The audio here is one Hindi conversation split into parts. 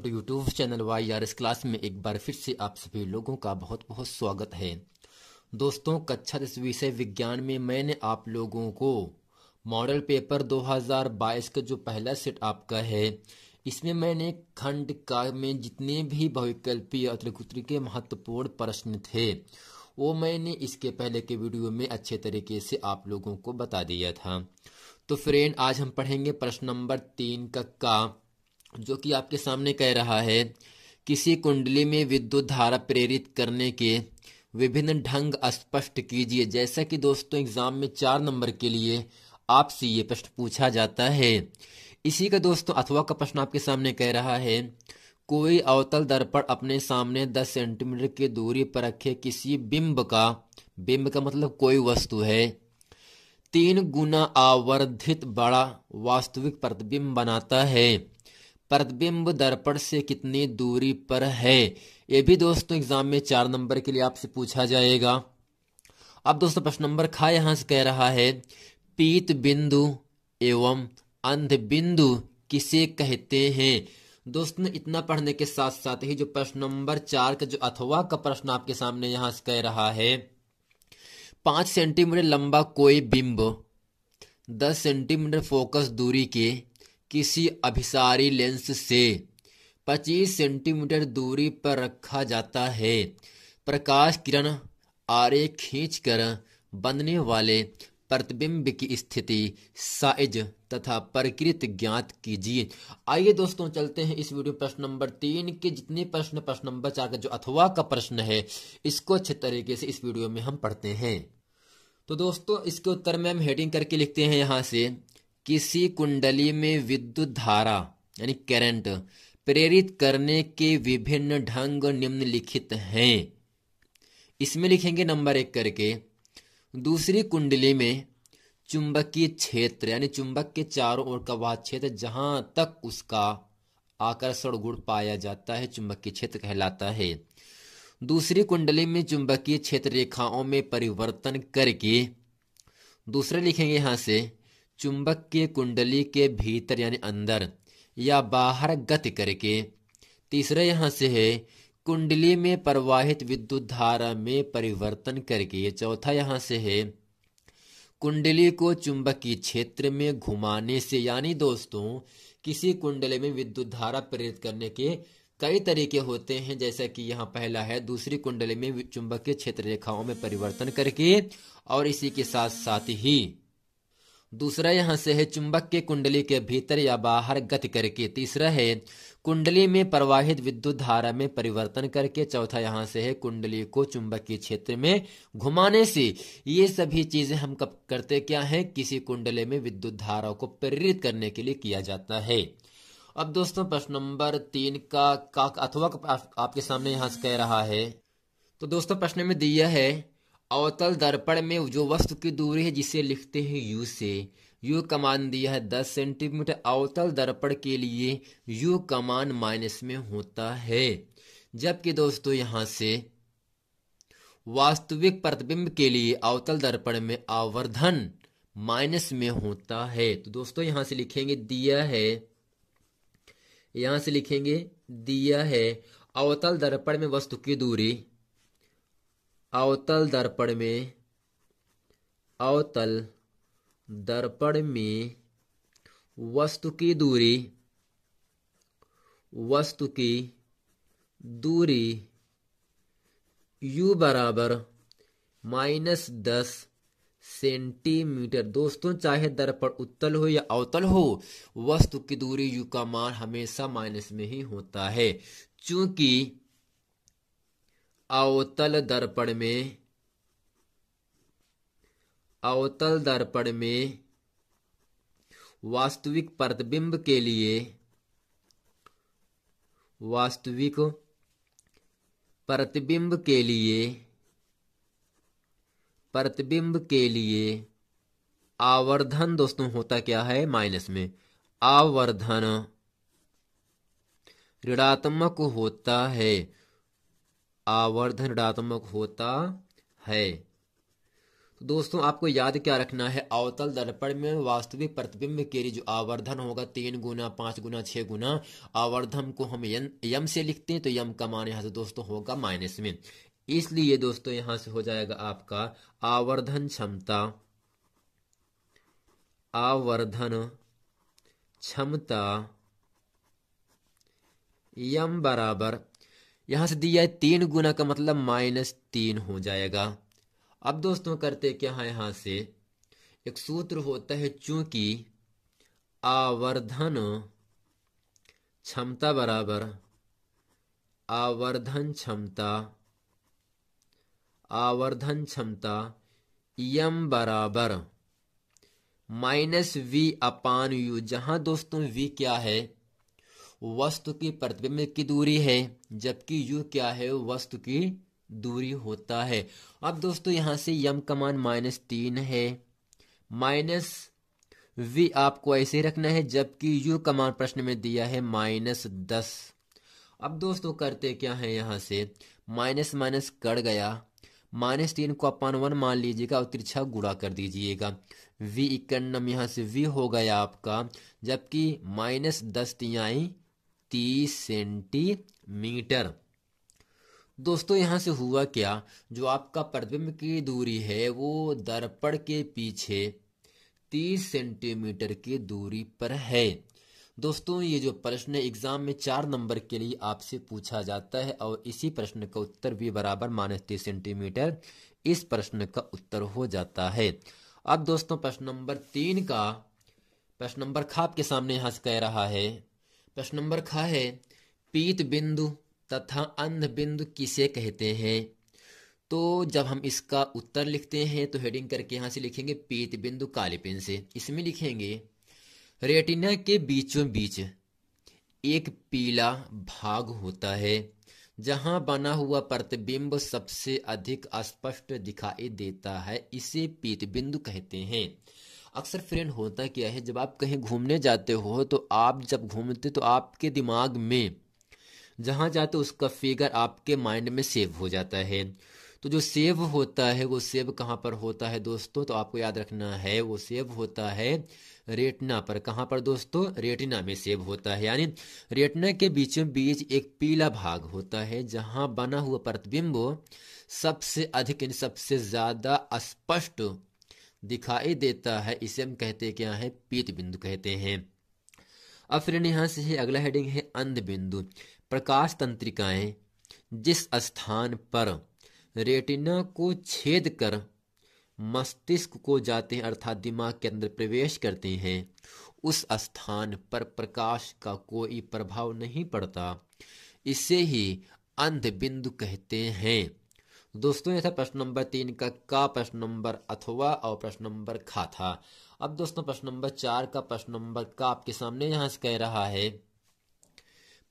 तो YouTube channel Y R S class में एक बार फिर से आप सभी लोगों का बहुत बहुत स्वागत है। दोस्तों, कक्षा दस विषय विज्ञान में मैंने आप लोगों को मॉडल पेपर 2022 का जो पहला सेट आपका है, इसमें मैंने खंड का में जितने भी बहुविकल्पीय अतिरिक्त के महत्वपूर्ण प्रश्न थे, वो मैंने इसके पहले के वीडियो में अच्छे तरीके से आप लोगों को बता दिया था। तो फ्रेंड, आज हम पढ़ेंगे प्रश्न नंबर तीन का का। जो कि आपके सामने कह रहा है, किसी कुंडली में विद्युत धारा प्रेरित करने के विभिन्न ढंग स्पष्ट कीजिए। जैसा कि दोस्तों, एग्ज़ाम में चार नंबर के लिए आपसे ये प्रश्न पूछा जाता है। इसी का दोस्तों, अथवा का प्रश्न आपके सामने कह रहा है, कोई अवतल दर्पण अपने सामने 10 सेंटीमीटर की दूरी पर रखे किसी बिंब का बिंब का मतलब कोई वस्तु है, तीन गुना आवर्धित बड़ा वास्तविक प्रतिबिंब बनाता है। प्रतिबिंब दर्पण से कितनी दूरी पर है? ये भी दोस्तों एग्ज़ाम में चार नंबर के लिए आपसे पूछा जाएगा। अब दोस्तों प्रश्न नंबर खा यहाँ से कह रहा है, पीत बिंदु एवं अंध बिंदु किसे कहते हैं? दोस्तों इतना पढ़ने के साथ साथ ही जो प्रश्न नंबर चार का जो अथवा का प्रश्न आपके सामने यहाँ से कह रहा है, पाँच सेंटीमीटर लंबा कोई बिंब, दस सेंटीमीटर फोकस दूरी के किसी अभिसारी लेंस से 25 सेंटीमीटर दूरी पर रखा जाता है। प्रकाश किरण आरे खींचकर बनने वाले प्रतिबिंब की स्थिति, साइज़ तथा प्रकृति ज्ञात कीजिए। आइए दोस्तों चलते हैं इस वीडियो प्रश्न नंबर तीन के। जितने प्रश्न प्रश्न नंबर चार का जो अथवा का प्रश्न है, इसको अच्छे तरीके से इस वीडियो में हम पढ़ते हैं। तो दोस्तों, इसके उत्तर में हम हेडिंग करके लिखते हैं यहाँ से। किसी कुंडली में विद्युत धारा, यानी करंट प्रेरित करने के विभिन्न ढंग निम्नलिखित हैं। इसमें लिखेंगे नंबर एक करके, दूसरी कुंडली में चुंबकीय क्षेत्र, यानी चुंबक के चारों ओर का वह क्षेत्र जहाँ तक उसका आकर्षण गुण पाया जाता है, चुंबकीय क्षेत्र कहलाता है। दूसरी कुंडली में चुंबकीय क्षेत्र रेखाओं में परिवर्तन करके, दूसरे लिखेंगे यहाँ से चुंबक के कुंडली के भीतर यानी अंदर या बाहर गति करके। तीसरा यहाँ से है, कुंडली में प्रवाहित विद्युत धारा में परिवर्तन करके। चौथा यहाँ से है, कुंडली को चुंबकीय क्षेत्र में घुमाने से, यानी दोस्तों, किसी कुंडली में विद्युत धारा प्रेरित करने के कई तरीके होते हैं। जैसा कि यहाँ पहला है, दूसरी कुंडली में चुंबकीय क्षेत्र रेखाओं में परिवर्तन करके और इसी के साथ साथ ही दूसरा यहाँ से है चुंबक के कुंडली के भीतर या बाहर गति करके। तीसरा है कुंडली में प्रवाहित विद्युत धारा में परिवर्तन करके। चौथा यहाँ से है कुंडली को चुंबकीय क्षेत्र में घुमाने से। ये सभी चीज़ें हम कब करते क्या है? किसी कुंडली में विद्युत धारा को प्रेरित करने के लिए किया जाता है। अब दोस्तों प्रश्न नंबर तीन का, का अथवा आपके सामने यहाँ से कह रहा है। तो दोस्तों प्रश्न में दिया है अवतल दर्पण में जो वस्तु की दूरी है, जिसे लिखते हैं यू से, यू कमान दिया है दस सेंटीमीटर। अवतल दर्पण के लिए यू कमान माइनस में होता है। जबकि दोस्तों, यहाँ से वास्तविक प्रतिबिंब के लिए अवतल दर्पण में आवर्धन माइनस में होता है। तो दोस्तों, यहाँ से लिखेंगे दिया है, यहाँ से लिखेंगे दिया है। अवतल दर्पण में वस्तु की दूरी अवतल दर्पण में, अवतल दर्पण में वस्तु की दूरी, वस्तु की दूरी u बराबर माइनस दस सेंटीमीटर। दोस्तों, चाहे दर्पण उत्तल हो या अवतल हो, वस्तु की दूरी u का मान हमेशा माइनस में ही होता है चूँकि अवतल दर्पण में, अवतल दर्पण में वास्तविक प्रतिबिंब के लिए, वास्तविक प्रतिबिंब के लिए, प्रतिबिंब के लिए आवर्धन दोस्तों होता क्या है माइनस में? आवर्धन ऋणात्मक होता है। आवर्धन ऋणात्मक होता है। तो दोस्तों, आपको याद क्या रखना है? अवतल दर्पण में वास्तविक प्रतिबिंब के लिए जो आवर्धन होगा, तीन गुना, पाँच गुना, छह गुना, आवर्धन को हम यम से लिखते हैं तो यम का मान यहाँ से दोस्तों होगा माइनस में। इसलिए दोस्तों, यहाँ से हो जाएगा आपका आवर्धन क्षमता। आवर्धन क्षमता यम बराबर यहाँ से दिया है तीन गुना का मतलब माइनस तीन हो जाएगा। अब दोस्तों करते क्या है यहाँ से? एक सूत्र होता है चूँकि आवर्धन क्षमता बराबर, आवर्धन क्षमता आवर्धन क्षमता यम बराबर, माइनस वी अपान यू जहाँ दोस्तों वी क्या है? वस्तु की प्रतिबिंब की दूरी है, जबकि यू क्या है? वस्तु की दूरी होता है। अब दोस्तों, यहाँ से यम का मान माइनस तीन है। माइनस वी आपको ऐसे रखना है, जबकि यू का मान प्रश्न में दिया है माइनस दस। अब दोस्तों, करते क्या है यहाँ से? माइनस माइनस कट गया। माइनस तीन को अपन वन मान लीजिएगा और तिरछा गुड़ा कर दीजिएगा। वी इक्यानम, यहाँ से वी हो गया आपका, जबकि माइनस दस तिहाई तीस सेंटीमीटर। दोस्तों, यहाँ से हुआ क्या? जो आपका प्रतिबिंब की दूरी है, वो दर्पण के पीछे तीस सेंटीमीटर की दूरी पर है। दोस्तों, ये जो प्रश्न एग्ज़ाम में चार नंबर के लिए आपसे पूछा जाता है और इसी प्रश्न का उत्तर भी बराबर माइनस तीस सेंटीमीटर, इस प्रश्न का उत्तर हो जाता है। अब दोस्तों, प्रश्न नंबर तीन का, प्रश्न नंबर खाप के सामने यहाँ से कह रहा है प्रश्न नंबर खा है। पीत बिंदु तथा अंध बिंदु किसे कहते हैं? तो जब हम इसका उत्तर लिखते हैं तो हेडिंग करके यहाँ से लिखेंगे पीत बिंदु काले पेन से। इसमें लिखेंगे, रेटिना के बीचों बीच एक पीला भाग होता है, जहाँ बना हुआ प्रतिबिंब सबसे अधिक स्पष्ट दिखाई देता है। इसे पीत बिंदु कहते हैं। अक्सर फ्रेंड होता क्या है, जब आप कहीं घूमने जाते हो तो आप जब घूमते तो आपके दिमाग में, जहाँ जाते उसका फिगर आपके माइंड में सेव हो जाता है। तो जो सेव होता है, वो सेव कहाँ पर होता है दोस्तों? तो आपको याद रखना है, वो सेव होता है रेटना पर। कहाँ पर दोस्तों? रेटिना में सेव होता है। यानी रेटना के बीचों बीच एक पीला भाग होता है, जहाँ बना हुआ प्रतिबिंब सबसे अधिक सबसे ज़्यादा स्पष्ट दिखाई देता है, इसे हम कहते क्या है पीत बिंदु कहते हैं। अब फिर यहाँ से है, अगला हेडिंग है अंध बिंदु। प्रकाश तंत्रिकाएँ, जिस स्थान पर रेटिना को छेद कर मस्तिष्क को जाते हैं, अर्थात दिमाग के अंदर प्रवेश करते हैं, उस स्थान पर प्रकाश का कोई प्रभाव नहीं पड़ता। इसे ही अंध बिंदु कहते हैं। दोस्तों यह था प्रश्न नंबर तीन का का प्रश्न नंबर अथवा और प्रश्न नंबर खा था। अब दोस्तों, प्रश्न नंबर चार का प्रश्न नंबर का आपके सामने यहाँ से कह रहा है,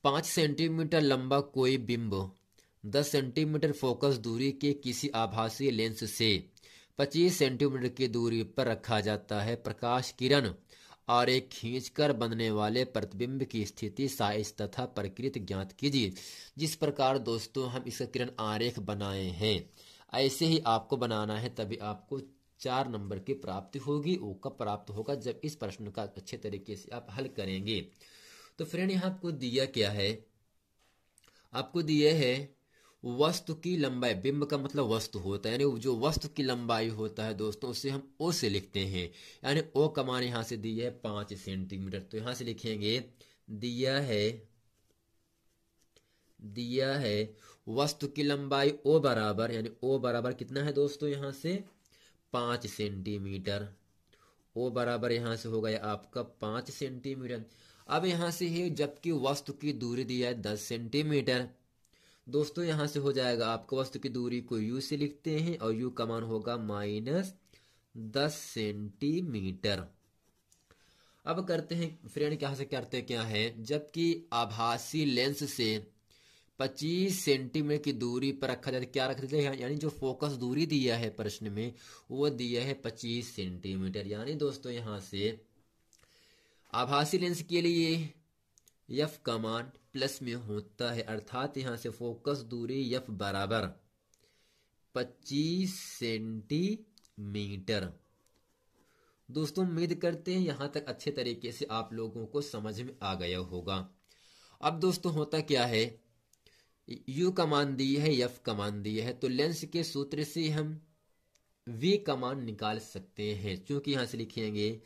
पाँच सेंटीमीटर लंबा कोई बिंब, दस सेंटीमीटर फोकस दूरी के किसी आभासीय लेंस से, पच्चीस सेंटीमीटर की दूरी पर रखा जाता है प्रकाश किरण। और एक खींचकर बनने वाले प्रतिबिंब की स्थिति साइज़ तथा प्रकृति ज्ञात कीजिए। जिस प्रकार दोस्तों हम इसका किरण आरेख बनाए हैं, ऐसे ही आपको बनाना है, तभी आपको चार नंबर की प्राप्ति होगी वो कब प्राप्त होगा, जब इस प्रश्न का अच्छे तरीके से आप हल करेंगे। तो फ्रेंड, यहाँ आपको दिया क्या है? आपको दिया है वस्तु की लंबाई, बिंब का मतलब वस्तु होता है, यानी जो वस्तु की लंबाई होता है दोस्तों, उसे हम ओ से लिखते हैं। यानी ओ का मान यहाँ से दिया है पाँच सेंटीमीटर। तो यहाँ से लिखेंगे, दिया है दिया है वस्तु की लंबाई ओ बराबर, यानी ओ बराबर कितना है दोस्तों यहाँ से? पाँच सेंटीमीटर। ओ बराबर यहाँ से हो गया आपका पाँच सेंटीमीटर। अब यहाँ से है जबकि वस्तु की दूरी दिया है दस सेंटीमीटर दोस्तों, यहाँ से हो जाएगा आपको वस्तु की दूरी को यू से लिखते हैं और यू का मान होगा माइनस दस सेंटीमीटर। अब करते हैं, फ्रेंड क्या से करते क्या है? जबकि आभासी लेंस से 25 सेंटीमीटर की दूरी पर रखा जाए क्या रखा जाए यानी जो फोकस दूरी दिया है प्रश्न में, वो दिया है 25 सेंटीमीटर। यानी दोस्तों, यहाँ से आभासी लेंस के लिए यफ का मान प्लस में होता है, अर्थात यहाँ से फोकस दूरी यफ बराबर 25 सेंटीमीटर। मीटर दोस्तों, उम्मीद करते हैं यहाँ तक अच्छे तरीके से आप लोगों को समझ में आ गया होगा। अब दोस्तों, होता क्या है? यू कमान दी है एफ़ कमान दी है तो लेंस के सूत्र से हम वी कमान निकाल सकते हैं क्योंकि यहाँ से लिखेंगे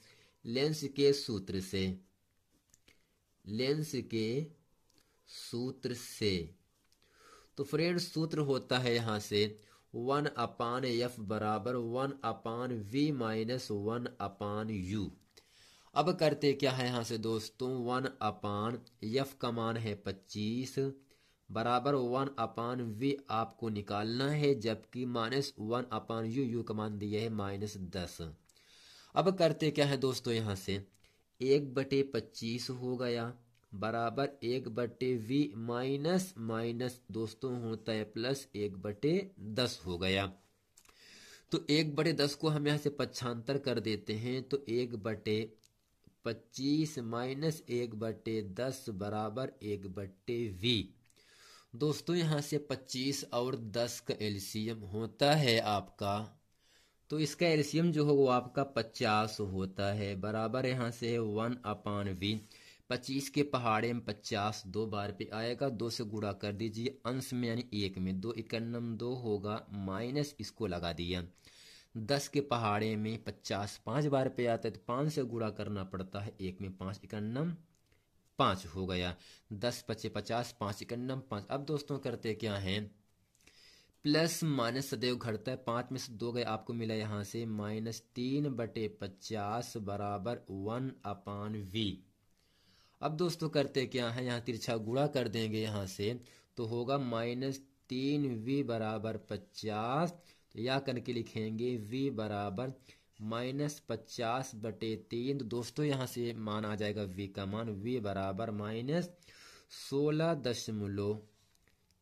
लेंस के सूत्र से। लेंस के सूत्र से। तो फ्रेंड, सूत्र होता है यहाँ से वन अपान एफ़ बराबर one upon V minus one upon U. अब करते क्या है यहाँ से दोस्तों? वन अपान एफ़ का मान है पच्चीस बराबर वन अपान वी आपको निकालना है, जबकि minus one upon U U का मान दिया है माइनस दस। अब करते क्या है दोस्तों यहाँ से? एक बटे पच्चीस हो गया, बराबर एक बटे वी माइनस माइनस दोस्तों होता है प्लस एक बटे दस हो गया। तो एक बटे दस को हम यहाँ से पच्छांतर कर देते हैं तो एक बटे पच्चीस माइनस एक बटे दस बराबर एक बटे वी दोस्तों यहाँ से पच्चीस और दस का एलसीएम होता है आपका तो इसका एलसीएम जो हो वो आपका पचास होता है। बराबर यहाँ से है वन अपान वी, पच्चीस के पहाड़े में पचास दो बार पे आएगा, दो से गुड़ा कर दीजिए अंश में यानी एक में। दो इक्यानम दो होगा, माइनस इसको लगा दिया। दस के पहाड़े में पचास पाँच बार पे आता है तो पाँच से गुड़ा करना पड़ता है एक में पाँच इक्यानम पाँच हो गया। दस पचे पचास, पाँच इक्यानम पाँच। अब दोस्तों करते क्या है? प्लस माइनस सदैव घटता है। पाँच में से दो गए आपको मिला यहाँ से। माइनस तीन बटे पचास बराबर वन अपान वी अब दोस्तों करते क्या है? यहाँ तिरछा गुड़ा कर देंगे यहाँ से। तो होगा माइनस तीन वी बराबर पचास। तो या करके लिखेंगे वी बराबर माइनस पचास बटे तीन। तो दोस्तों यहाँ से मान आ जाएगा वी का मान। वी बराबर माइनस सोलह दशमलव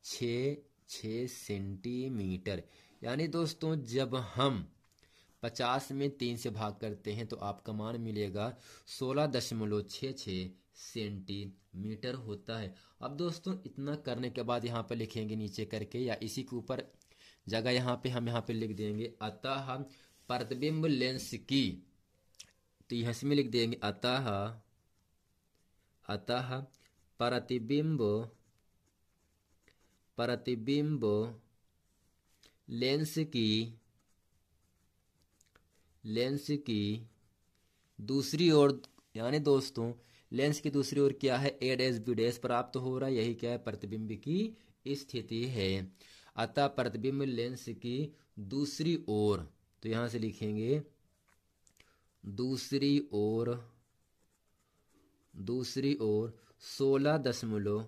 छ छ सेंटीमीटर। यानी दोस्तों, जब हम पचास में तीन से भाग करते हैं तो आपका मान मिलेगा सोलह दशमलव छ छ सेंटीमीटर होता है। अब दोस्तों, इतना करने के बाद यहाँ पर लिखेंगे नीचे करके, या इसी के ऊपर जगह यहाँ पे हम यहाँ पे लिख देंगे। अतः प्रतिबिंब लेंस की तो यहाँ से लिख देंगे। अतः अतः प्रतिबिंब प्रतिबिंब लेंस की लेंस की दूसरी ओर, यानी दोस्तों, लेंस की दूसरी ओर क्या है? ए डैश बी डैश प्राप्त हो रहा है, यही क्या है? प्रतिबिंब की स्थिति है। अतः प्रतिबिंब लेंस की दूसरी ओर तो यहाँ से लिखेंगे, दूसरी ओर दूसरी ओर सोलह दशमलव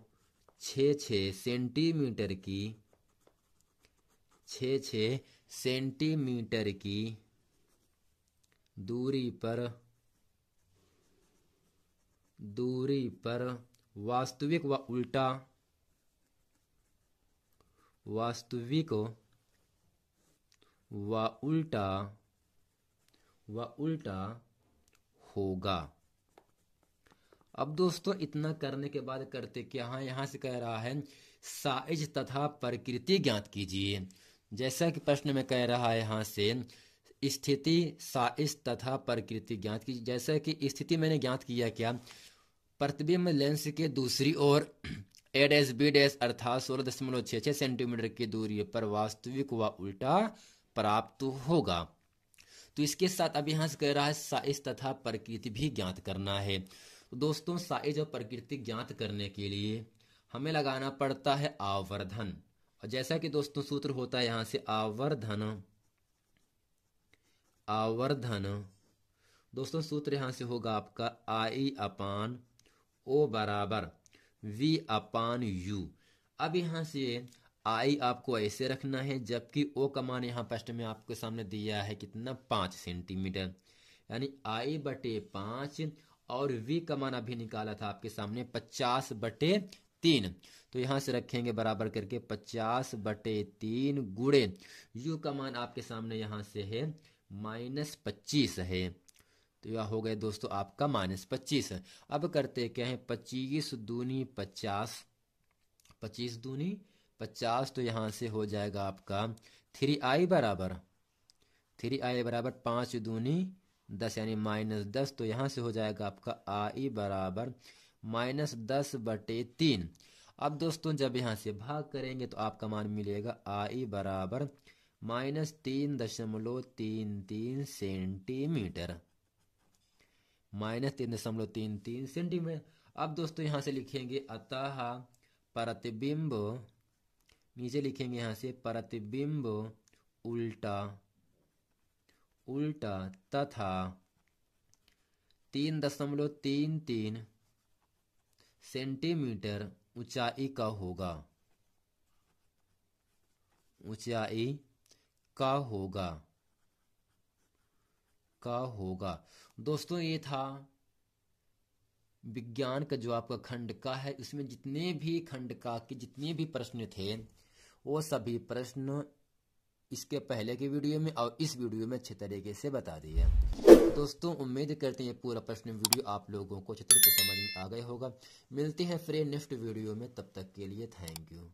छ छ सेंटीमीटर की छ छ सेंटीमीटर की दूरी पर दूरी पर वास्तविक व उल्टा, वास्तविक व उल्टा व उल्टा होगा। अब दोस्तों, इतना करने के बाद करते क्या है? यहाँ से कह रहा है, साइज़ तथा प्रकृति ज्ञात कीजिए। जैसा कि प्रश्न में कह रहा है यहाँ से, स्थिति, साइज़ तथा प्रकृति ज्ञात कीजिए। जैसा कि स्थिति मैंने ज्ञात किया क्या? प्रतिबिंब लेंस के दूसरी ओर ए डैश बी डैश अर्थात सोलह दशमलव छह छह सेंटीमीटर की दूरी पर वास्तविक व वा उल्टा प्राप्त होगा। तो इसके साथ अब यहाँ से कह रहा है, साइज़ तथा प्रकृति भी ज्ञात करना है। दोस्तों, साइज़ और प्रकृति ज्ञात करने के लिए हमें लगाना पड़ता है आवर्धन। और जैसा कि दोस्तों सूत्र होता है यहाँ से आवर्धन आवर्धन। दोस्तों, सूत्र यहाँ से होगा आपका आई अपान ओ बराबर, वी अपान यू। अब यहाँ से आई आपको ऐसे रखना है, जबकि ओ का मान यहाँ प्रश्न में आपके सामने दिया है कितना? पाँच सेंटीमीटर। यानी आई बटे पाँच और वी का मान अभी निकाला था आपके सामने पचास बटे तीन। तो यहाँ से रखेंगे बराबर करके पचास बटे तीन गुड़े यू का मान आपके सामने यहाँ से है, माइनस पच्चीस है। तो यह हो गए दोस्तों आपका माइनस पच्चीस। अब करते क्या है? पच्चीस दूनी पचास। पच्चीस दूनी पचास तो यहाँ से हो जाएगा आपका थ्री आई बराबर। थ्री आई बराबर पाँच दूनी दस यानी माइनस दस तो यहाँ से हो जाएगा आपका आई बराबर माइनस दस बटे तीन। अब दोस्तों, जब यहाँ से भाग करेंगे तो आपका मान मिलेगा आई बराबर माइनस तीन दशमलव तीन तीन सेंटीमीटर। माइनस तीन दशमलव तीन तीन सेंटीमीटर। अब दोस्तों, यहाँ से लिखेंगे अतः प्रतिबिंब। नीचे लिखेंगे यहाँ से प्रतिबिंब उल्टा। उल्टा तथा तीन दशमलव तीन तीन सेंटीमीटर ऊंचाई का होगा। ऊंचाई का होगा। का होगा। दोस्तों, ये था विज्ञान का जो आपका खंड का है। उसमें जितने भी खंड का के जितने भी प्रश्न थे, वो सभी प्रश्न इसके पहले के वीडियो में और इस वीडियो में अच्छे तरीके से बता दिया दोस्तों, उम्मीद करते हैं पूरा प्रश्न वीडियो आप लोगों को अच्छे तरीके समझ में आ गया होगा। मिलते हैं फ्रेंड नेक्स्ट वीडियो में, तब तक के लिए थैंक यू